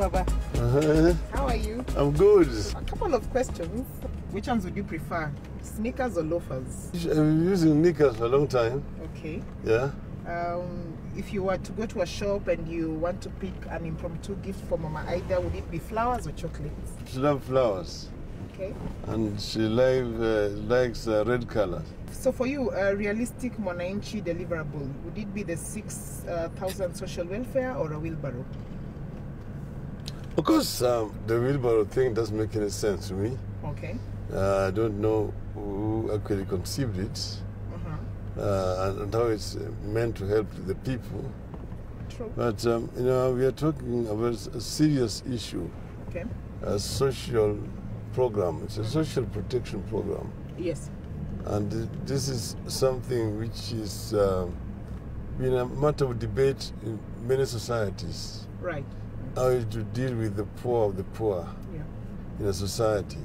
Baba. Uh-huh. How are you? I'm good. A couple of questions. Which ones would you prefer? Sneakers or loafers? I've been using sneakers for a long time. Okay. Yeah. Um, if you were to go to a shop and you want to pick an impromptu gift for Mama Ida, would it be flowers or chocolates? She loves flowers. Okay. And she like, uh, likes uh, red color. So for you, a realistic mwananchi deliverable, would it be the 6,000 social welfare or a wheelbarrow? Of course, um, the wheelbarrow thing doesn't make any sense to me. Okay. Uh, I don't know who actually conceived it Uh-huh. uh, and, how it's uh, meant to help the people. True. But, um, you know, we are talking about a serious issue, Okay. a social program. It's a social protection program. Yes. And th- this is something which is uh, been a matter of debate in many societies. Right. How to deal with the poor of the poor Yeah. in a society.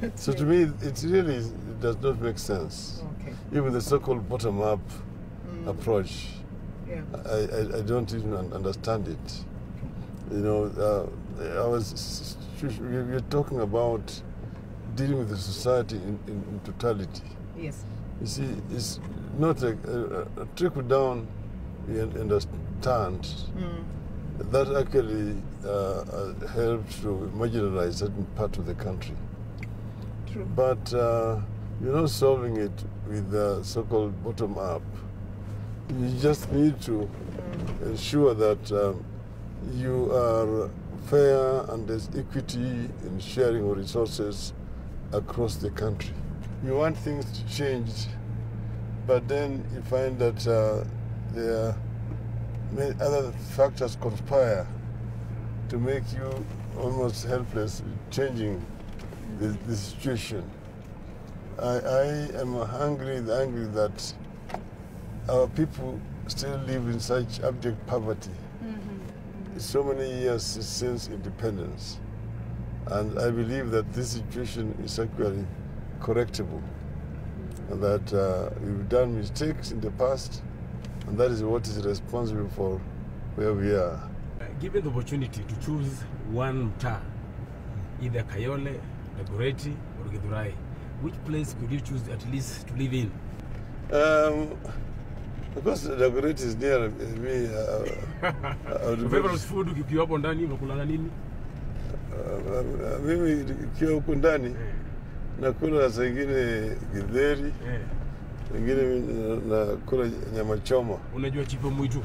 So to me, it really it does not make sense. Okay. Even the so-called bottom-up Mm. approach, Yeah. I, I, I don't even understand it. You know, uh, I was we we're talking about dealing with the society in, in, in totality. Yes. You see, it's not a, a, a trickle down. We un- understand Mm. That actually uh, uh, helps to marginalize certain part of the country. True. But uh, you're not solving it with the so-called bottom up. You just need to Mm. ensure that um, you are fair and there's equity in sharing of resources across the country. You want things to change, but then you find that uh, there are many other factors conspire to make you almost helpless changing the, the situation. I, I am angry, angry that our people still live in such abject poverty. So many years since independence. And I believe that this situation is actually correctable. And that uh, we've done mistakes in the past, and that is what is responsible for where we are. Uh, given the opportunity to choose one mtaa, either Kayole, Dagoretti, or Githurai, which place could you choose at least to live in? Um, because Dagoretti is near me, uh, uh, favorite food ukiwa hapo ndani unakulanga nini? Mimi ikiwa huku ndani nakula saa ingine githeri, Eh, ingine nakula nyama choma unajua chipo mwitu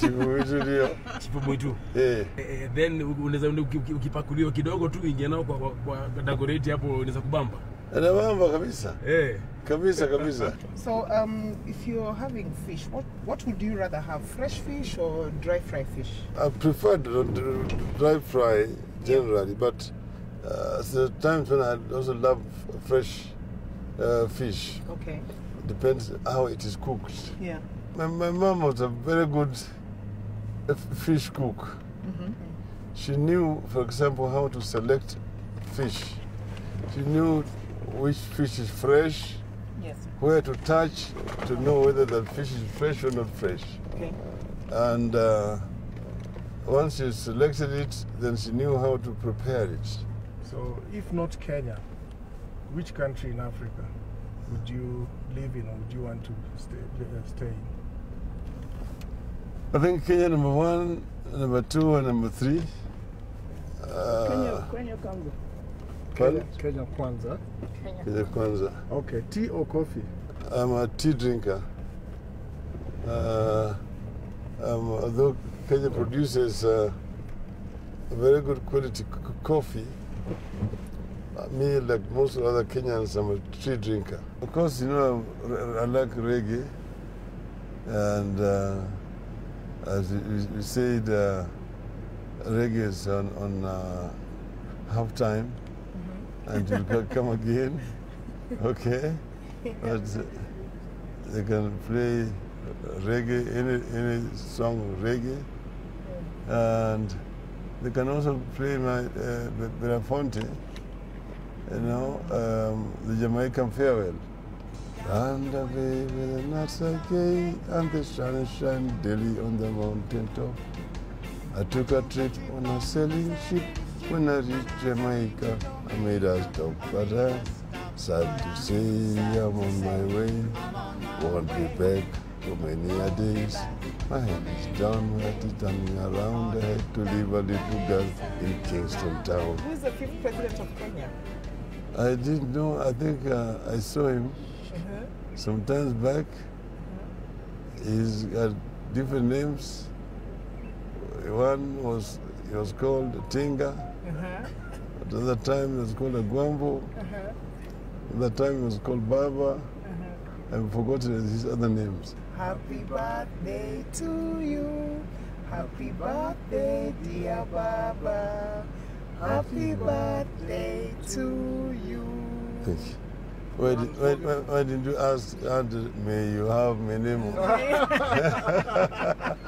chipo mwitu ndio chipo mwitu eh. Eh, eh, then unaweza uki- uki- ukipakuliwa kidogo tu ingia nao kwa, kwa, kwa Dagoretti hapo unaweza kubamba Anabamba kabisa eh. kabisa kabisa. So, um, if you're having fish, what, what would you rather have, fresh fish or dry fry fish? I prefer the the dry fry generally, but uh, there times when I also love fresh uh, fish. Okay. Depends how it is cooked. Yeah. My, my mom was a very good uh, fish cook. Mm-hmm. She knew, for example, how to select fish. She knew which fish is fresh, Yes. where to touch to know whether that fish is fresh or not fresh. Okay. And uh, once she selected it, then she knew how to prepare it. So, if not Kenya, which country in Africa would you live in or would you want to stay, uh, stay in? I think Kenya number one, number two, and number three. Kenya, Uh, Kenya Congo. pardon? Kenya Kwanza. Kenya. Kenya Kwanza. Okay, tea or coffee? I'm a tea drinker. Uh, um, although Kenya produces uh, a very good quality c- c- coffee, me, like most other Kenyans, I'm a tea drinker. Of course, you know, I like reggae, and uh, as we- said, uh, reggae is on, on uh, half time, and will co- come again. Okay, but uh, they can play reggae, any any song reggae, and they can also play my uh, Be- Belafonte, you know, um, the Jamaican farewell. And the baby, the nights are gay, and the sun shining daily on the mountain top. I took a trip on a sailing ship. When I reached Jamaica, I made a stop, but I'm sad to say I'm on my way. Won't be back for many a days. My head is down, heart is turning around. I had to leave a little girl in Kingston Town. Who is the fifth president of Kenya? I didn't know, I think uh, I saw him Uh-huh. sometimes back. He's got different names. One was he was called Tinga. Uh-huh. At the other time he was called Agwambo. Uh-huh. At that time he was called Baba. Uh-huh. I've forgotten his other names. Happy birthday to you. Happy birthday, dear Baba. Happy birthday to you. Thank you. Why, did, you ask, and may you have my name?